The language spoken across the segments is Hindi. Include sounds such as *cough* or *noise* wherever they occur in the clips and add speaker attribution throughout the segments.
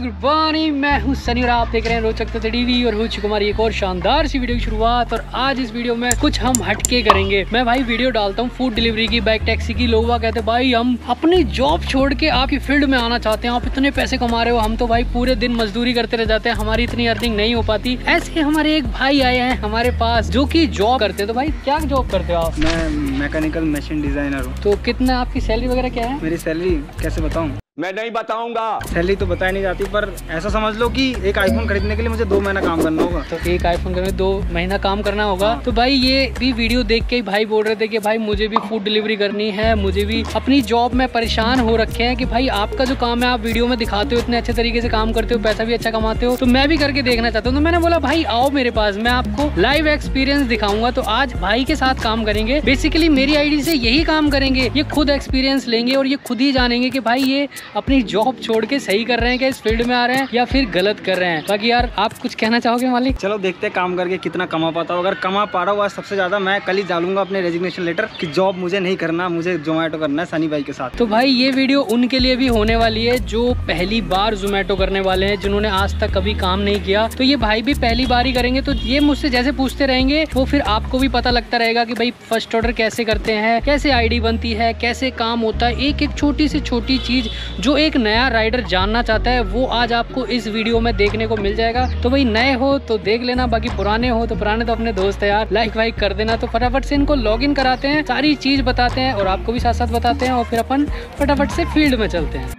Speaker 1: गुरबानी मैं हूँ सनी और आप देख रहे हैं रोचक तो टीवी और हो चुकी हमारी एक और शानदार सी वीडियो की शुरुआत और आज इस वीडियो में कुछ हम हटके करेंगे। मैं भाई वीडियो डालता हूँ फ़ूड डिलीवरी की बाइक टैक्सी की लोग कहते हैं भाई हम अपनी जॉब छोड़ के आपकी फ़ील्ड में आना चाहते हैं आप इतने पैसे कमा रहे हो हम तो भाई पूरे दिन मजदूरी करते रह जाते हैं हमारी इतनी अर्निंग नहीं हो पाती। ऐसे हमारे एक भाई आए हैं हमारे पास जो की जॉब करते हैं। तो भाई क्या जॉब करते हो आप?
Speaker 2: मैं मैकेनिकल मशीन डिज़ाइनर हूँ।
Speaker 1: तो कितना आपकी सैलरी वगैरह क्या है?
Speaker 2: मेरी सैलरी कैसे बताऊँ?
Speaker 3: मैं नहीं बताऊँगा।
Speaker 2: सैलरी तो बताई नहीं जाती पर ऐसा समझ लो कि एक आईफोन खरीदने के लिए मुझे दो महीना काम करना होगा।
Speaker 1: तो एक आईफोन में दो महीना काम करना होगा। हाँ। तो भाई ये भी वीडियो देख के भाई बोल रहे थे कि भाई मुझे भी फ़ूड डिलीवरी करनी है मुझे भी अपनी जॉब में परेशान हो रखे हैं कि भाई आपका जो काम है आप वीडियो में दिखाते हो इतने अच्छे तरीके से काम करते हो पैसा भी अच्छा कमाते हो। तो मैं भी करके देखना चाहता हूँ। तो मैंने बोला भाई आओ मेरे पास मैं आपको लाइव एक्सपीरियंस दिखाऊँगा। तो आज भाई के साथ काम करेंगे। बेसिकली मेरी आईडी से यही काम करेंगे। ये खुद एक्सपीरियंस लेंगे और ये खुद ही जानेंगे की भाई ये अपनी जॉब छोड़ के सही कर रहे हैं क्या इस फ़ील्ड में आ रहे हैं या फिर गलत कर रहे हैं? बाकी यार आप कुछ कहना चाहोगे मालिक?
Speaker 2: चलो देखते हैं काम करके कितना कमा पाता हूँ। अगर कमा पा रहा हूँ सबसे ज़्यादा मैं कल ही डालूँगा अपने रेजिग्नेशन लेटर की जॉब मुझे नहीं करना मुझे जोमेटो करना है सनी भाई के साथ।
Speaker 1: तो भाई ये वीडियो उनके लिए भी होने वाली है जो पहली बार जोमेटो करने वाले हैं जिन्होंने आज तक कभी काम नहीं किया। तो ये भाई भी पहली बार ही करेंगे तो ये मुझसे जैसे पूछते रहेंगे वो फिर आपको भी पता लगता रहेगा कि भाई फ़र्स्ट ऑर्डर कैसे करते हैं कैसे आईडी बनती है कैसे काम होता है। एक एक छोटी से छोटी चीज़ जो एक नया राइडर जानना चाहता है, वो आज आपको इस वीडियो में देखने को मिल जाएगा। तो भाई, नए हो तो देख लेना, बाकी पुराने हो तो पुराने तो अपने दोस्त है यार। लाइक वाइक कर देना। तो फटाफट से इनको लॉग कराते हैं, सारी चीज़ बताते हैं और आपको भी साथ साथ बताते हैं और फिर अपन फटाफट से फ़ील्ड में चलते हैं।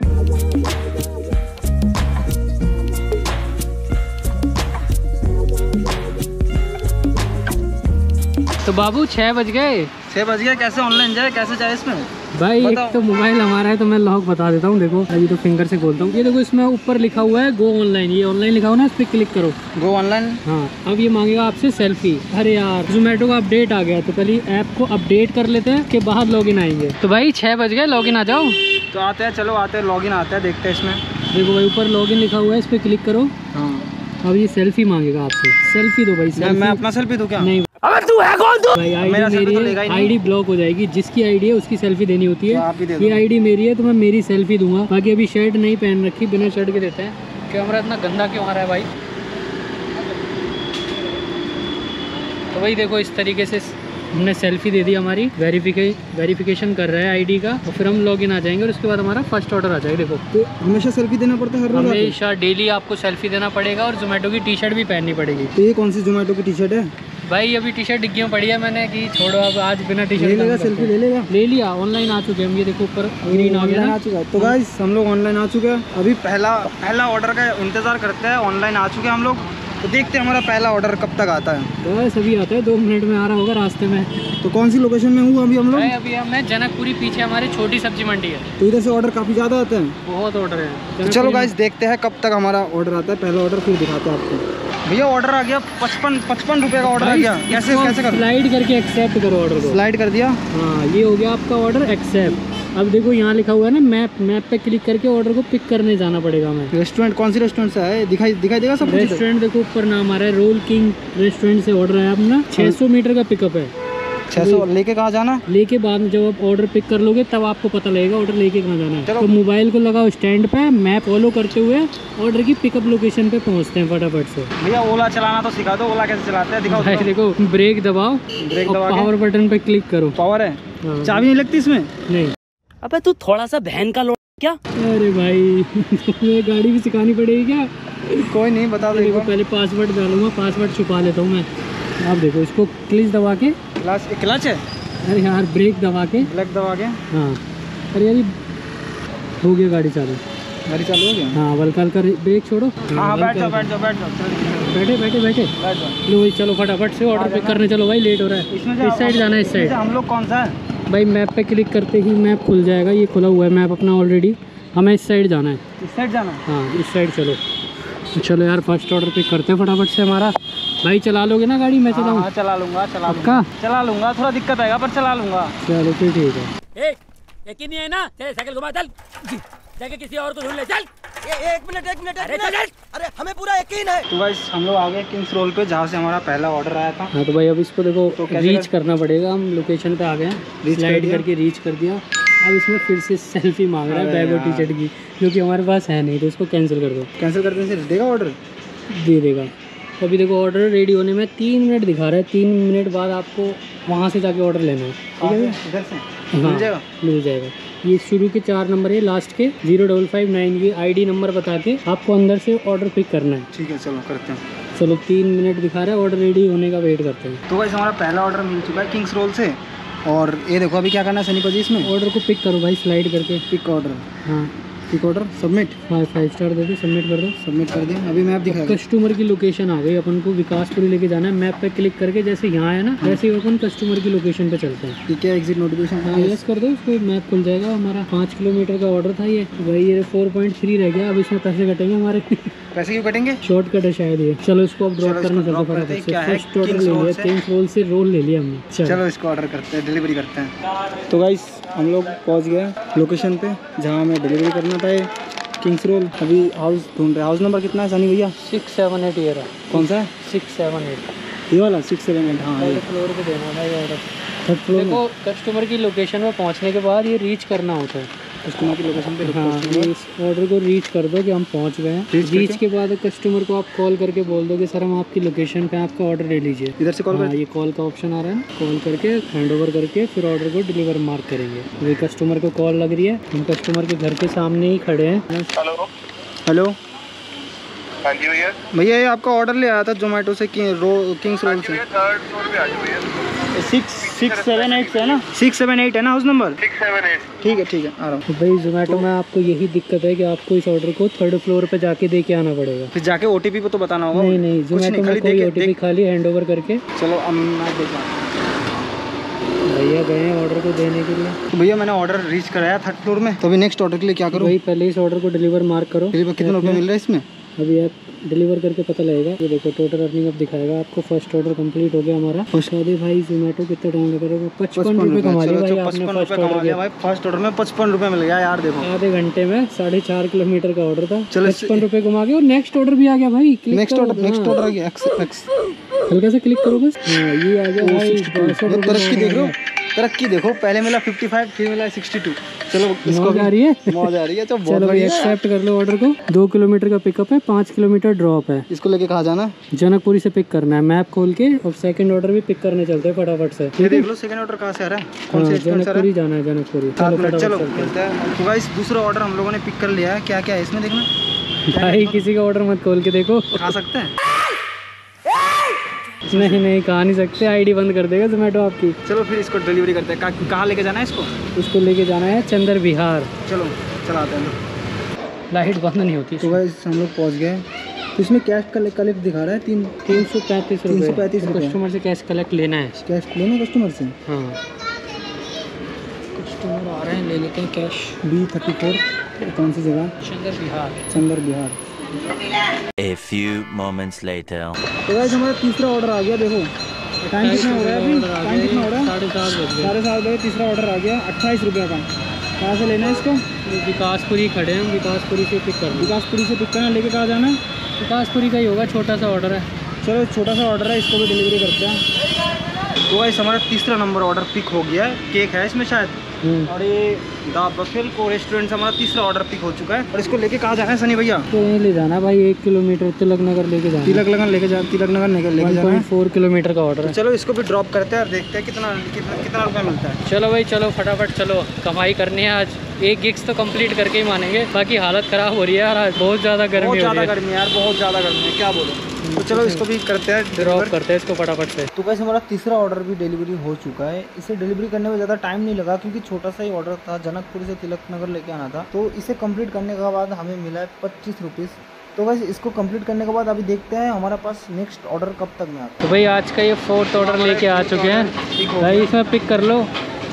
Speaker 1: तो बाबू, छह बज गए।
Speaker 2: छह बज गए। कैसे ऑनलाइन जाए? कैसे जाए इसमें?
Speaker 1: भाई एक तो मोबाइल हमारा है तो मैं लॉक बता देता हूँ देखो। अभी तो फिंगर से खोलता हूँ। ये देखो इसमें ऊपर लिखा हुआ है गो ऑनलाइन ये ऑनलाइन लिखा हुआ ना इस पर क्लिक करो।
Speaker 2: गो ऑनलाइन
Speaker 1: हाँ अब ये मांगेगा आपसे सेल्फी अरे यार जोमेटो का अपडेट आ गया तो पहले ऐप को अपडेट कर लेते हैं के बाद लॉग आएँगे। तो भाई छह बज गए लॉग आ जाओ।
Speaker 2: तो आते हैं चलो आते हैं लॉग आते हैं देखते हैं इसमें।
Speaker 1: देखो भाई ऊपर लॉग लिखा हुआ है इस पर क्लिक करो। हाँ। अब ये सेल्फी मांगेगा आपसे। सेल्फी दो भाई
Speaker 2: मैं अपना सेल्फी दो क्या?
Speaker 1: नहीं
Speaker 2: अगर तू है कौन तू?
Speaker 1: भाई आईडी तो मेरी आईडी ब्लॉक हो जाएगी। जिसकी आईडी है उसकी सेल्फी देनी होती है। तो ये आईडी मेरी है तो मैं मेरी सेल्फी दूँगा। बाकी अभी शर्ट नहीं पहन रखी बिना शर्ट के देते हैं। कैमरा इतना गंदा क्यों आ रहा है भाई? तो भाई देखो इस तरीके से हमने सेल्फी दे दी हमारी। वेरिफिके वेरिफिकेशन कर रहे हैं आईडी का। और फिर हम लॉगिन आ जाएँगे और उसके बाद हमारा फ़र्स्ट ऑर्डर आ जाएगा। देखो।
Speaker 2: तो हमेशा सेल्फी देना पड़ता है हर
Speaker 1: रोज हमेशा डेली आपको सेल्फी देना पड़ेगा और जोमेटो की टी शर्ट भी पहननी पड़ेगी।
Speaker 2: तो ये कौन सी जोमेटो की टी शर्ट है?
Speaker 1: भाई अभी टी शर्ट डिग्गियों पड़ी है मैंने कि छोड़ो अब आज बिना टी
Speaker 2: शर्ट लेगा सेल्फी ले लेगा?
Speaker 1: ले लिया ऑनलाइन आ चुके हम ये देखो ऊपर ग्रीन आ गया
Speaker 2: आ चुका तो गाइस हम लोग ऑनलाइन आ चुके हैं। अभी पहला पहला ऑर्डर का इंतज़ार करते हैं ऑनलाइन आ चुके हैं हम लोग। तो देखते हैं हमारा पहला ऑर्डर कब तक आता है।
Speaker 1: तो बस अभी आता है दो मिनट में आ रहा होगा रास्ते में।
Speaker 2: तो कौन सी लोकेशन में हूँ अभी हम लोग?
Speaker 1: अभी मैं जनकपुरी पीछे हमारी छोटी सब्ज़ी मंडी है।
Speaker 2: तो इधर से ऑर्डर काफ़ी ज़्यादा आते हैं।
Speaker 1: बहुत ऑर्डर है।
Speaker 2: तो चलो गाइस देखते हैं कब तक हमारा ऑर्डर आता है। पहला ऑर्डर फिर दिखाते हैं आपको। भैया ऑर्डर आ गया। पचपन पचपन रुपए का ऑर्डर आ गया। कैसे कैसे कर?
Speaker 1: स्लाइड करके एक्सेप्ट करो ऑर्डर को।
Speaker 2: स्लाइड कर दिया?
Speaker 1: हाँ ये हो गया आपका ऑर्डर एक्सेप्ट अब देखो यहाँ लिखा हुआ है ना मैप मैप पे क्लिक करके ऑर्डर को पिक करने जाना पड़ेगा मैं
Speaker 2: रेस्टोरेंट कौन सी रेस्टोरेंट से है? दिखाई दिखाई देगा सब
Speaker 1: रेस्टोरेंट देखो ऊपर नाम आ रहा है रोल किंग रेस्टोरेंट से ऑर्डर है। अपना 600 मीटर का पिकअप है।
Speaker 2: छह सौ लेके कहाँ जाना
Speaker 1: लेके बाद में जब आप ऑर्डर पिक कर लोगे तब आपको पता लगेगा ऑर्डर लेके कहाँ जाना है। तो मोबाइल को लगाओ स्टैंड पे मैप फॉलो करते हुए ऑर्डर की पिकअप लोकेशन पे पहुँचते हैं फटाफट से।
Speaker 2: भैया ओला चलाना तो सिखा दो ओला कैसे चलाते हैं दिखाओ
Speaker 1: देखो ब्रेक दबाओ ब्रेक दबा पावर बटन पे क्लिक करो।
Speaker 2: पावर है? हाँ। चाबी नहीं लगती इसमें?
Speaker 1: नहीं।
Speaker 4: अबे तू थोड़ा सा बहन का लोड क्या?
Speaker 1: अरे भाई तुम्हें गाड़ी भी सिखानी पड़ेगी क्या?
Speaker 2: कोई नहीं बता
Speaker 1: देखो पहले पासवर्ड डालूँगा पासवर्ड छुपा लेता हूँ मैं। आप देखो इसको क्लिच दबा के।
Speaker 2: क्लच क्लच है?
Speaker 1: अरे यार ब्रेक दबा के।
Speaker 2: ब्रेक दबा के?
Speaker 1: हाँ। अरे यार हो गया गाड़ी चालू।
Speaker 2: गाड़ी चालू हो गया?
Speaker 1: हाँ हल्का हल्का ब्रेक छोड़ो।
Speaker 2: हाँ, हाँ बैठ जाओ बैठ जाओ बैठ जाओ
Speaker 1: बैठे बैठे बैठे। लो भाई चलो फटाफट से ऑर्डर पिक करने चलो भाई लेट हो रहा है। इस साइड जाना है इस साइड
Speaker 2: हम लोग कौन सा है?
Speaker 1: भाई मैप पे क्लिक करते ही मैप खुल जाएगा। ये खुला हुआ है मैप अपना ऑलरेडी हमें इस साइड जाना है।
Speaker 2: इस साइड जाना
Speaker 1: हाँ? इस साइड चलो। चलो यार फ़र्स्ट ऑर्डर पिक करते हैं फटाफट से हमारा। भाई चला लोगे ना गाड़ी? मैं हाँ, चलाऊँ।
Speaker 2: हाँ, चला लूँगा चला लूँगा। चला लूँगा थोड़ा दिक्कत आएगा पर चला लूँगा।
Speaker 1: चलो फिर ठीक
Speaker 4: है। यकीन नहीं है ना? साइकिल घुमा चल। जाके किसी और को ढूंढ ले चल।
Speaker 5: एक मिनट एक मिनट अरे मिनट। अरे हमें पूरा यकीन है।
Speaker 2: तो भाई हम लोग आ गए किंग्स रोल पे जहाँ से हमारा पहला ऑर्डर आया था।
Speaker 1: हाँ तो भाई अब इसको देखो तो रीच कर... करना पड़ेगा। हम लोकेशन पे आ गए हैं। स्लाइड करके रीच कर दिया। अब इसमें फिर से सेल्फी मांग रहा है बैग और टी शर्ट की जो कि हमारे पास है नहीं तो इसको कैंसिल कर दो।
Speaker 2: कैंसिल कर देने से देगा ऑर्डर
Speaker 1: दे देगा। अभी देखो ऑर्डर रेडी होने में तीन मिनट दिखा रहा है। तीन मिनट बाद आपको वहाँ से जाके ऑर्डर लेना है। ठीक है
Speaker 2: इधर से?
Speaker 1: हाँ,
Speaker 2: मिल जाएगा?
Speaker 1: मिल जाएगा। ये शुरू के चार नंबर है लास्ट के ज़ीरो डबल फाइव नाइन की आईडी नंबर बता के आपको अंदर से ऑर्डर पिक करना है।
Speaker 2: ठीक है चलो करते हैं।
Speaker 1: चलो तीन मिनट दिखा रहा है ऑर्डर रेडी होने का वेट करते हैं।
Speaker 2: तो वैसे हमारा पहला ऑर्डर मिल चुका है किंग्स रोल से। और ये देखो अभी क्या करना है सनी को जी इसमें?
Speaker 1: ऑर्डर को पिक करो भाई स्लाइड करके।
Speaker 2: पिक ऑर्डर
Speaker 1: हाँ।
Speaker 2: पिक ऑर्डर सबमिट
Speaker 1: हाँ फाइव स्टार दे दो सबमिट कर दो।
Speaker 2: सबमिट कर दिया अभी मैप दिखाएगा।
Speaker 1: कस्टमर की लोकेशन आ गई अपन को विकासपुरी लेके जाना है। मैप पे क्लिक करके जैसे यहाँ है ना वैसे ही अपन कस्टमर की लोकेशन पे चलते हैं।
Speaker 2: ठीक है एग्जिट नोटिफिकेशन
Speaker 1: हाँ यस कर दो उसको मैप खुल जाएगा। हमारा पाँच किलोमीटर का ऑर्डर था ये। भाई ये फोर पॉइंट थ्री रह गया अब इसमें पैसे कटेंगे हमारे।
Speaker 2: पैसे क्यों कटेंगे?
Speaker 1: शॉर्टकट है शायद ये। चलो इसको अब ड्रॉप करना
Speaker 2: हैं।
Speaker 1: फटाफट से
Speaker 2: है?
Speaker 1: फ़र्स्ट ऑर्डर ले लिया? किंग्स रोल से रोल ले लिया हमने। चलो।
Speaker 2: चलो इसको ऑर्डर करते हैं डिलीवरी करते हैं। तो गाइस हम लोग पहुँच गए लोकेशन पे जहाँ हमें डिलीवरी करना है किंग्स रोल अभी हाउस ढूंढ रहे हाउस नंबर कितना है सनी भैया?
Speaker 1: सिक्स सेवन एट ईयर
Speaker 2: कौन सा है?
Speaker 1: सिक्स सेवन एट
Speaker 2: ये वाला सिक्स सेवन एट हाँ ये।
Speaker 1: फ्लोर पे देना है
Speaker 2: थर्ड फ्लोर
Speaker 1: देखो कस्टमर की लोकेशन में पहुँचने के बाद ये रीच करना होता है।
Speaker 2: कस्टमर की लोकेशन पे
Speaker 1: हाँ ये इस ऑर्डर को रीच कर दो कि हम पहुँच गए हैं।
Speaker 2: Reach
Speaker 1: रीच के बाद कस्टमर को आप कॉल करके बोल दो कि सर हम आपकी लोकेशन पे आपका ऑर्डर ले लीजिए।
Speaker 2: इधर से कॉल
Speaker 1: हाँ ये कॉल का ऑप्शन आ रहा है कॉल करके हैंड ओवर करके फिर ऑर्डर को डिलीवर मार्क करेंगे। अभी कस्टमर को कॉल लग रही है। हम कस्टमर के घर के सामने ही खड़े हैं।
Speaker 3: हेलो
Speaker 2: हेलो
Speaker 3: हाँ जी भैया।
Speaker 2: भैया ये आपका ऑर्डर ले आया था जोमेटो से किंग्स रोल से
Speaker 3: थर्ड फ्लोर पे आ जाओ भैया।
Speaker 2: सिक्स सिक्स सेवन एट है ना? सिक्स सेवन एट है ना हाउस नंबर ठीक है ठीक है आ रहा हूँ।
Speaker 1: तो भाई जोमेटो में आपको यही दिक्कत है कि आपको इस ऑर्डर को थर्ड फ्लोर पे जाके दे के आना पड़ेगा।
Speaker 2: फिर जाके ओटीपी पे तो बताना होगा।
Speaker 1: नहीं नहीं जोमेटो में
Speaker 2: खाली
Speaker 1: कोई
Speaker 2: देखे-
Speaker 1: ओ
Speaker 2: देख-
Speaker 1: खाली हैंड ओवर करके।
Speaker 2: चलो अब मैं देख
Speaker 1: भैया गए हैं ऑर्डर को देने के लिए।
Speaker 2: तो भैया मैंने ऑर्डर रीच कराया थर्ड फ्लोर में। तो अभी नेक्स्ट ऑर्डर के लिए क्या करूँ?
Speaker 1: भाई पहले इस ऑर्डर को डिलीवर मार्क करो।
Speaker 2: कितने रुपये मिल रहे हैं इसमें?
Speaker 1: अभी आप डिलीवर करके पता लगेगा। ये देखो टोटल अर्निंग अब दिखाएगा आपको। फ़र्स्ट ऑर्डर कंप्लीट हो गया हमारा। फ़र्स्ट ऑर्डर भाई जोमेटो कितना टाइम लगा रहेगा पचपन रुपये कमा लिए भाई आपने फ़र्स्ट ऑर्डर
Speaker 2: लिया भाई। फ़र्स्ट ऑर्डर में पचपन रुपये मिल गया यार देखो।
Speaker 1: आधे घंटे में साढ़े चार किलोमीटर का ऑर्डर था। पचपन रुपये कमा गया और नेक्स्ट ऑर्डर भी आ गया भाई।
Speaker 2: नेक्स्ट ऑर्डर नेक्स्ट ऑर्डर आ गया।
Speaker 1: हल्का से क्लिक करो बस। हाँ ये आ गया भाई।
Speaker 2: तरक्की देख
Speaker 1: है।
Speaker 2: तरक्की देखो पहले मिला 55 फिर मिला 62 चलो इसको
Speaker 1: आ रही है?
Speaker 2: मौज आ रही है तो *laughs*
Speaker 1: चलो एक्सेप्ट कर लो ऑर्डर को। दो किलोमीटर का पिकअप है पाँच किलोमीटर ड्रॉप है।
Speaker 2: इसको लेके कहा जाना
Speaker 1: जनकपुरी से पिक करना है मैप खोल के और सेकंड ऑर्डर भी पिक करने चलते हैं फटाफट से।
Speaker 2: ये देख लो सेकंड ऑर्डर कहाँ से आ रहा है? कौन से आ रहा है?
Speaker 1: जनकपुरी जाना है जनकपुरी। चलो फटाफट
Speaker 2: चलो
Speaker 1: चलते।
Speaker 2: तो गाइस दूसरा ऑर्डर हम लोगों ने पिक कर लिया है क्या क्या है इसमें देखना?
Speaker 1: भाई किसी का ऑर्डर मत खोल के देखो।
Speaker 2: खा सकते हैं?
Speaker 1: नहीं नहीं कहा नहीं सकते। आईडी बंद कर देगा जोमेटो आपकी।
Speaker 2: चलो फिर इसको डिलीवरी करते हैं। कहाँ- कहाँ लेके जाना है इसको?
Speaker 1: उसको लेके जाना है चंदर बिहार
Speaker 2: चलो चलाते हैं।
Speaker 1: लाइट बंद नहीं होती
Speaker 2: तो गाइस हम लोग पहुँच गए। तो इसमें कैश का कलेक्ट दिखा रहा है तीन
Speaker 1: तीन सौ पैंतीस
Speaker 2: तीन सौ पैंतीस
Speaker 1: कस्टमर से कैश कलेक्ट लेना है।
Speaker 2: कैश लेना कस्टमर से?
Speaker 1: हाँ। कस्टमर आ रहे हैं ले लेते हैं कैश
Speaker 2: बी थर्टी फोर कौन सी जगह?
Speaker 1: Chandar Bihar
Speaker 2: Chandar Bihar
Speaker 6: A few moments later.
Speaker 2: तो गाइस हमारा तीसरा ऑर्डर आ गया देखो। टाइम कितना हो रहा है अभी? टाइम कितना हो रहा है?
Speaker 1: साढ़े सात बज
Speaker 2: साढ़े सात बजे तीसरा ऑर्डर आ गया अट्ठाईस रुपये का। कहाँ से लेना है इसको?
Speaker 1: विकासपुरी खड़े हैं विकासपुरी से पिक करना।
Speaker 2: विकासपुरी से पिक करना लेके कहाँ जाना है?
Speaker 1: विकासपुरी का ही होगा छोटा सा ऑर्डर है।
Speaker 2: चलो छोटा सा ऑर्डर है इसको भी डिलीवरी करते हैं। तो गाइस हमारा तीसरा नंबर ऑर्डर पिक हो गया है। केक है इसमें शायद?
Speaker 1: हम्म।
Speaker 2: और ये द बफेल को रेस्टोरेंट से हमारा तीसरा ऑर्डर पिक हो चुका है। और इसको लेके कहा जाना है सनी भैया?
Speaker 1: तो यहीं ले जाना भाई एक किलोमीटर तिलक नगर लेके जाना।
Speaker 2: तिलक लगन लेके जा तिलक नगर लेके जाना
Speaker 1: फोर किलोमीटर का ऑर्डर
Speaker 2: तो
Speaker 1: है।
Speaker 2: चलो इसको भी ड्रॉप करते हैं और देखते हैं कितना कितना रुपया मिलता है।
Speaker 1: चलो भाई चलो फटाफट चलो। कमाई करनी है आज। एक गिग्स तो कंप्लीट करके ही मानेंगे। बाकी हालत खराब हो रही है यार आज। बहुत ज़्यादा गर्मी हो
Speaker 2: ज़्यादा गर्मी यार बहुत ज़्यादा गर्मी है। क्या बोलो? तो चलो इसको भी करते हैं
Speaker 1: ड्रॉप करते हैं इसको फटाफट से।
Speaker 2: तो कैसे हमारा तीसरा ऑर्डर भी डिलीवरी हो चुका है। इसे डिलीवरी करने में ज़्यादा टाइम नहीं लगा क्योंकि छोटा सा ही ऑर्डर था। जनकपुर से तिलक नगर लेके आना था। तो इसे कंप्लीट करने के बाद हमें मिला है पच्चीस रुपीज़ तो वैसे इसको कंप्लीट करने के बाद अभी देखते हैं हमारा पास नेक्स्ट ऑर्डर कब तक में आता
Speaker 1: तो भाई आज का ये फोर्थ ऑर्डर लेके आ चुके हैं। भाई इसमें पिक कर लो।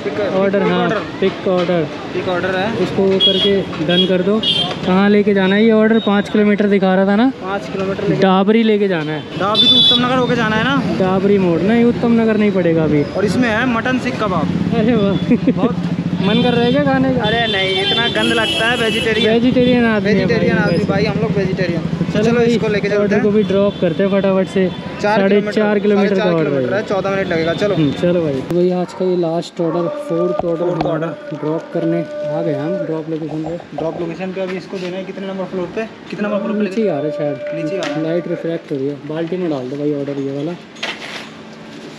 Speaker 1: ऑर्डर हाँ पिक ऑर्डर
Speaker 2: पिक ऑर्डर है।
Speaker 1: उसको वो करके डन कर दो। कहाँ लेके जाना है? ये ऑर्डर पाँच किलोमीटर दिखा रहा था ना?
Speaker 2: पाँच किलोमीटर
Speaker 1: डाबरी लेके जाना है।
Speaker 2: डाबरी तो उत्तम नगर होके जाना है ना?
Speaker 1: डाबरी मोड़। नहीं उत्तम नगर नहीं पड़ेगा अभी।
Speaker 2: और इसमें है मटन सिक कबाब।
Speaker 1: अरे वाह।
Speaker 2: बहुत
Speaker 1: मन कर रहा है क्या खाने का?
Speaker 2: अरे नहीं इतना गंद लगता है वेजिटेरियन
Speaker 1: वेजिटेरियन आदमी
Speaker 2: वेजिटेरियन
Speaker 1: भाई,
Speaker 2: आदमी भाई हम लोग वेजिटेरियन
Speaker 1: चलो
Speaker 2: चलो इसको लेके चलते
Speaker 1: ऑर्डर को भी ड्रॉप करते हैं फटाफट से। साढ़े चार किलोमीटर का ऑर्डर है।
Speaker 2: है चौदह मिनट लगेगा चलो।
Speaker 1: हम्म, चलो भाई। तो भाई आज का ये लास्ट ऑर्डर फोर्थ ऑर्डर हमारा ड्रॉप करने आ गए हम ड्रॉप लोकेशन पे।
Speaker 2: ड्रॉप लोकेशन पे अभी इसको देना है कितने नंबर फ्लोर पे? कितने नंबर फ्लोर पे
Speaker 1: नीचे आ रहा है शायद।
Speaker 2: नीचे है।
Speaker 1: लाइट रिफ्रैक्ट हो। रही है। बाल्टी में डाल दो भाई ऑर्डर ये वाला।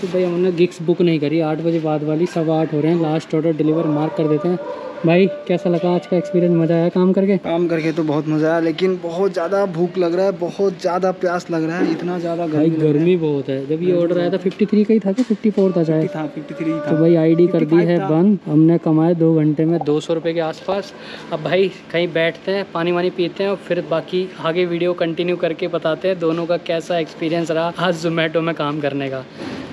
Speaker 1: तो भाई हमने गिग्स बुक नहीं करी। आठ बजे बाद वाली सवा आठ हो रहे हैं। लास्ट ऑर्डर डिलीवर मार्क कर देते हैं। भाई कैसा लगा आज का एक्सपीरियंस मज़ा आया काम करके?
Speaker 2: काम करके तो बहुत मज़ा आया लेकिन बहुत ज़्यादा भूख लग रहा है बहुत ज़्यादा प्यास लग रहा है इतना ज़्यादा
Speaker 1: भाई
Speaker 2: गर्मी लग
Speaker 1: गर्मी बहुत है। जब ये ऑर्डर आया था फिफ्टी थ्री का ही था कि फिफ्टी फोर था चाहे
Speaker 2: था फिफ्टी थ्री
Speaker 1: तो भाई आईडी कर दी है बंद। हमने कमाए दो घंटे में दो सौ रुपये के आसपास। अब भाई कहीं बैठते हैं पानी वानी पीते हैं और फिर बाकी आगे वीडियो कंटिन्यू करके बताते हैं दोनों का कैसा एक्सपीरियंस रहा आज जोमेटो में काम करने का।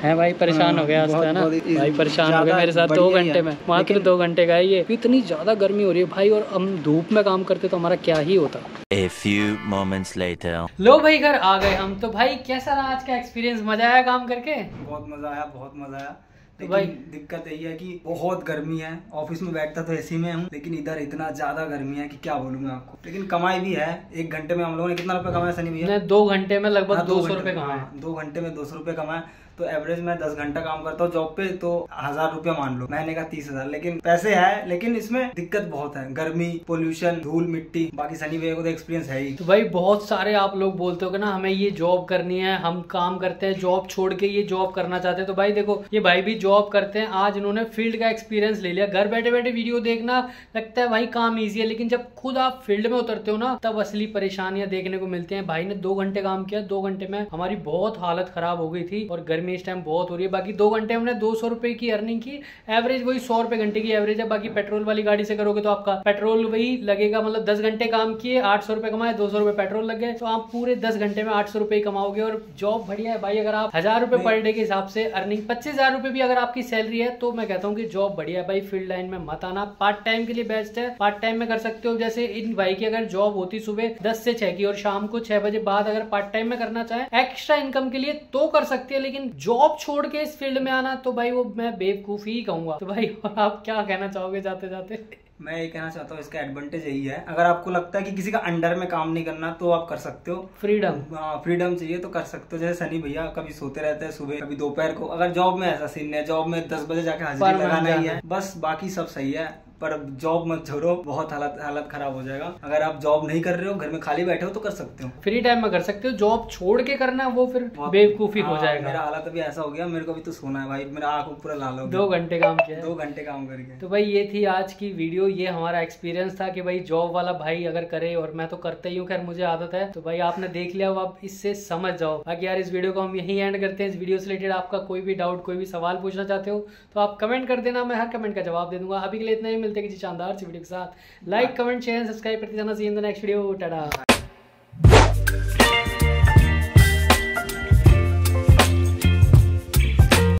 Speaker 1: है भाई परेशान
Speaker 2: हाँ,
Speaker 1: हो गया आज है ना। भाई परेशान हो
Speaker 2: गया
Speaker 1: मेरे साथ दो
Speaker 2: ही
Speaker 1: घंटे
Speaker 2: है।
Speaker 1: में मात्र दो घंटे का है ये। इतनी ज़्यादा गर्मी हो रही है भाई और हम धूप में काम करते तो हमारा क्या ही होता।
Speaker 6: A few moments later.
Speaker 1: लो भाई घर आ गए हम। तो भाई कैसा रहा आज का एक्सपीरियंस मज़ा आया काम करके?
Speaker 2: बहुत मज़ा आया बहुत मज़ा आया। लेकिन
Speaker 1: भाई-
Speaker 2: दिक्कत यही है कि बहुत गर्मी है ऑफ़िस में बैठता तो एसी में हूँ लेकिन इधर इतना ज़्यादा गर्मी है कि क्या बोलूँ मैं आपको। लेकिन कमाई भी है एक घंटे में हम लोगों ने कितना रुपए कमाया सनी भैया?
Speaker 1: दो घंटे में लगभग
Speaker 2: हाँ,
Speaker 1: दो सौ
Speaker 2: घंटे
Speaker 1: रुपये कमाए।
Speaker 2: हाँ, दो घंटे में दो सौ रुपये कमाए। तो एवरेज मैं दस घंटा काम करता हूँ जॉब पे तो हज़ार रुपया मान लो। महीने का तीस हज़ार लेकिन पैसे है लेकिन इसमें दिक्कत बहुत है। गर्मी पोल्यूशन धूल मिट्टी बाकी सनी भैया को तो एक्सपीरियंस है ही।
Speaker 1: तो भाई बहुत सारे आप लोग बोलते हो कि ना हमें ये जॉब करनी है हम काम करते हैं जॉब छोड़ के ये जॉब करना चाहते हैं। तो भाई देखो ये भाई भी जॉब करते हैं। आज इन्होंने फ़ील्ड का एक्सपीरियंस ले लिया। घर बैठे बैठे वीडियो देखना लगता है भाई काम ईजी है लेकिन जब खुद आप फ़ील्ड में उतरते हो ना तब असली परेशानियाँ देखने को मिलती हैं। भाई ने दो घंटे काम किया दो घंटे में हमारी बहुत हालत खराब हो गई थी और गर्मी इस टाइम बहुत हो रही है। बाकी दो घंटे हमने दो सौ रुपए की अर्निंग की। एवरेज वही सौ रुपए घंटे की एवरेज है। बाकी पेट्रोल वाली गाड़ी से करोगे तो आपका पेट्रोल वही लगेगा मतलब दस घंटे काम किए आठ सौ रुपए कमाए दो सौ रुपए पेट्रोल लग गए। तो आप पूरे दस घंटे में आठ सौ रुपए ही कमाओगे और जॉब बढ़िया है। भाई अगर आप हज़ार रुपए पर डे के हिसाब से अर्निंग पच्चीस हज़ार रुपए भी अगर आपकी सैलरी है तो मैं कहता हूँ कि जॉब बढ़िया भाई, फ़ील्ड लाइन में मत आना। पार्ट टाइम के लिए बेस्ट है। पार्ट टाइम में कर सकते हो। जैसे इन भाई की अगर जॉब होती सुबह दस से छह की और शाम को छह बजे बाद अगर पार्ट टाइम में करना चाहे, एक्स्ट्रा इनकम के लिए तो कर सकती है, लेकिन जॉब छोड़ के इस फ़ील्ड में आना तो भाई वो मैं बेवकूफ़ी ही कहूँगा। तो भाई आप क्या कहना चाहोगे जाते जाते
Speaker 2: मैं ये कहना चाहता हूँ इसका एडवांटेज यही है। अगर आपको लगता है कि किसी का अंडर में काम नहीं करना तो आप कर सकते हो।
Speaker 1: फ्रीडम हाँ
Speaker 2: फ्रीडम चाहिए तो कर सकते हो। जैसे सनी भैया कभी सोते रहते हैं सुबह कभी दोपहर को। अगर जॉब में ऐसा सीन है जॉब में दस बजे जाके हाजिरी लगाना ही। है। बस बाकी सब सही है। पर जॉब मत छोड़ो बहुत हालत हालत खराब हो जाएगा। अगर आप जॉब नहीं कर रहे हो घर में खाली बैठे हो तो कर सकते हो।
Speaker 1: फ्री टाइम में कर सकते हो जॉब छोड़ के करना वो फिर बेवकूफ़ी हो
Speaker 2: हाँ,
Speaker 1: जाएगा।
Speaker 2: मेरा हालत अभी ऐसा हो गया मेरे को अभी तो सोना है भाई मेरा आँख पूरा लाल हो गया।
Speaker 1: दो घंटे काम किया
Speaker 2: दो घंटे काम करके।
Speaker 1: तो भाई ये थी आज की वीडियो ये हमारा एक्सपीरियंस था कि भाई जॉब वाला भाई अगर करे और मैं तो करते ही हूँ खैर मुझे आदत है। तो भाई आपने देख लिया अब आप इससे समझ जाओ। बाकी यार इस वीडियो को हम यही एंड करते हैं। इस वीडियो से रिलेटेड आपका कोई भी डाउट कोई भी सवाल पूछना चाहते हो तो आप कमेंट कर देना मैं हर कमेंट का जवाब दे दूँगा। अभी के लिए इतना ही। मिलते किसी शानदार सी वीडियो के साथ। लाइक कमेंट शेयर सब्सक्राइब करते जाना। See in the next video tata